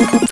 you